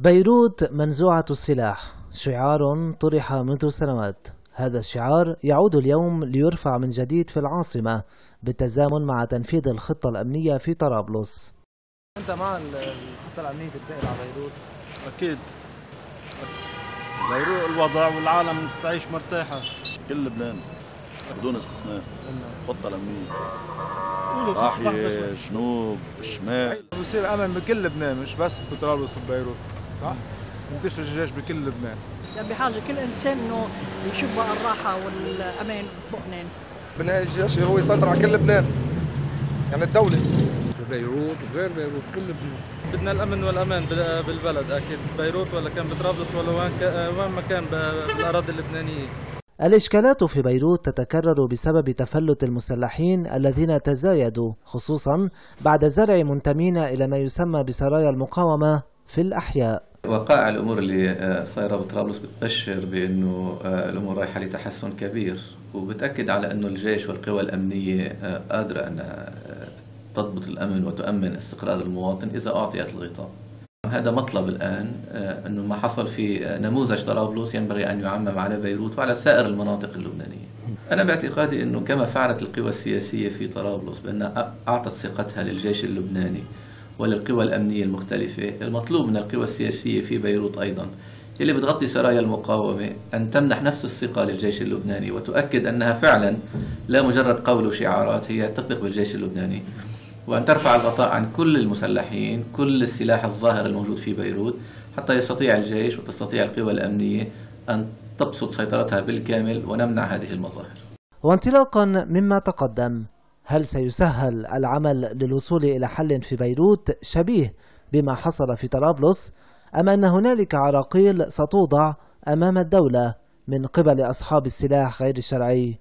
بيروت منزوعة السلاح. شعار طرح منذ سنوات. هذا الشعار يعود اليوم ليرفع من جديد في العاصمة بالتزامن مع تنفيذ الخطة الأمنية في طرابلس. أنت مع الخطة الأمنية تنتقل على بيروت؟ أكيد. بيروت الوضع والعالم تعيش مرتاحة. كل لبنان بدون استثناء. الخطة الأمنية. راحية جنوب الشمال. بصير أمن بكل لبنان مش بس بطرابلس وبيروت. صح؟ ينتشر الجيش بكل لبنان يعني بحاجة كل إنسان إنه يشوف بقى الراحة والأمان بقنان. بالنهاية الجيش هو يسيطر على كل لبنان يعني الدولة. في بيروت وغير بيروت كل لبنان بدنا الأمن والأمان بالبلد أكيد. بيروت ولا كان بطرابلس ولا وين ما كان بالأراضي اللبنانية. الإشكالات في بيروت تتكرر بسبب تفلت المسلحين الذين تزايدوا خصوصا بعد زرع منتمين إلى ما يسمى بسرايا المقاومة في الأحياء. وقائع الأمور اللي صايرة بطرابلس بتبشر بأنه الأمور رايحة لتحسن كبير وبتأكد على أنه الجيش والقوى الأمنية قادرة أنها تضبط الأمن وتؤمن استقرار المواطن إذا أعطيت الغطاء. هذا مطلب الآن أنه ما حصل في نموذج طرابلس ينبغي أن يعمم على بيروت وعلى سائر المناطق اللبنانية. أنا باعتقادي أنه كما فعلت القوى السياسية في طرابلس بأنها أعطت ثقتها للجيش اللبناني وللقوى الأمنية المختلفة المطلوب من القوى السياسية في بيروت أيضا اللي بتغطي سرايا المقاومة أن تمنح نفس الثقة للجيش اللبناني وتؤكد أنها فعلا لا مجرد قول وشعارات هي تثق بالجيش اللبناني. وأن ترفع الغطاء عن كل المسلحين كل السلاح الظاهر الموجود في بيروت حتى يستطيع الجيش وتستطيع القوى الأمنية أن تبسط سيطرتها بالكامل ونمنع هذه المظاهر. وانطلاقا مما تقدم هل سيسهل العمل للوصول إلى حل في بيروت شبيه بما حصل في طرابلس أم أن هنالك عراقيل ستوضع أمام الدولة من قبل أصحاب السلاح غير الشرعي؟